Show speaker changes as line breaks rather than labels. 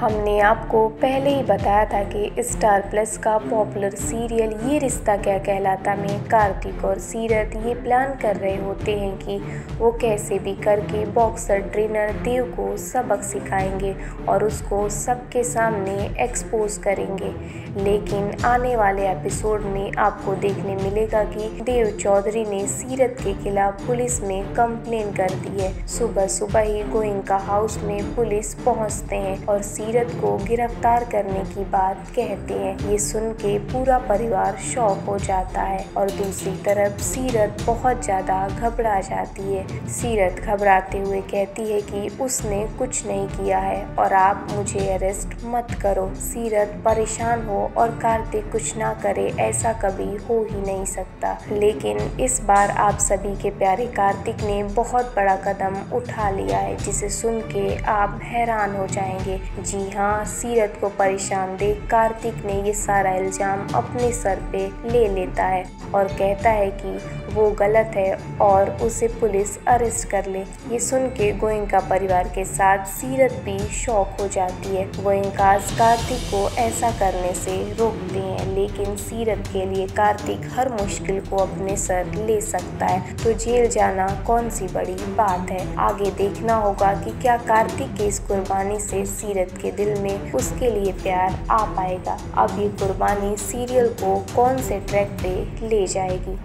हमने आपको पहले ही बताया था कि स्टार प्लस का पॉपुलर सीरियल ये रिश्ता क्या कहलाता में कार्तिक और सीरत ये प्लान कर रहे होते हैं कि वो कैसे भी करके बॉक्सर ट्रेनर देव को सबक सिखाएँगे और उसको सबके सामने एक्सपोज करेंगे। लेकिन आने वाले एपिसोड में आपको देखने मिलेगा कि देव चौधरी ने सीरत के खिलाफ पुलिस में कंप्लेन कर दी है। सुबह सुबह ही गोइंका हाउस में पुलिस पहुँचते हैं और सीरत को गिरफ़्तार करने की बात कहते हैं। ये सुन के पूरा परिवार शौक हो जाता है और दूसरी तरफ़ सीरत बहुत ज़्यादा घबरा जाती है। सीरत घबराते हुए कहती है कि उसने कुछ नहीं किया है और आप मुझे अरेस्ट मत करो। सीरत परेशान हो और कार्तिक कुछ ना करे ऐसा कभी हो ही नहीं सकता। लेकिन इस बार आप सभी के प्यारे कार्तिक ने बहुत बड़ा कदम उठा लिया है, जिसे सुन के आप हैरान हो जाएँगे। जी जी हाँ सीरत को परेशान देख कार्तिक ने ये सारा इल्ज़ाम अपने सर पे ले लेता है और कहता है कि वो गलत है और उसे पुलिस अरेस्ट कर ले। ये सुन के गोइंका परिवार के साथ सीरत भी शौक हो जाती है। गोइंकाज कार्तिक को ऐसा करने से रोकते हैं, लेकिन सीरत के लिए कार्तिक हर मुश्किल को अपने सर ले सकता है। तो जेल जाना कौन सी बड़ी बात है? आगे देखना होगा कि क्या कार्तिक की इस कुर्बानी से सीरत के दिल में उसके लिए प्यार आ पाएगा। अब ये कुर्बानी सीरियल को कौन से ट्रैक पे ले जाएगी?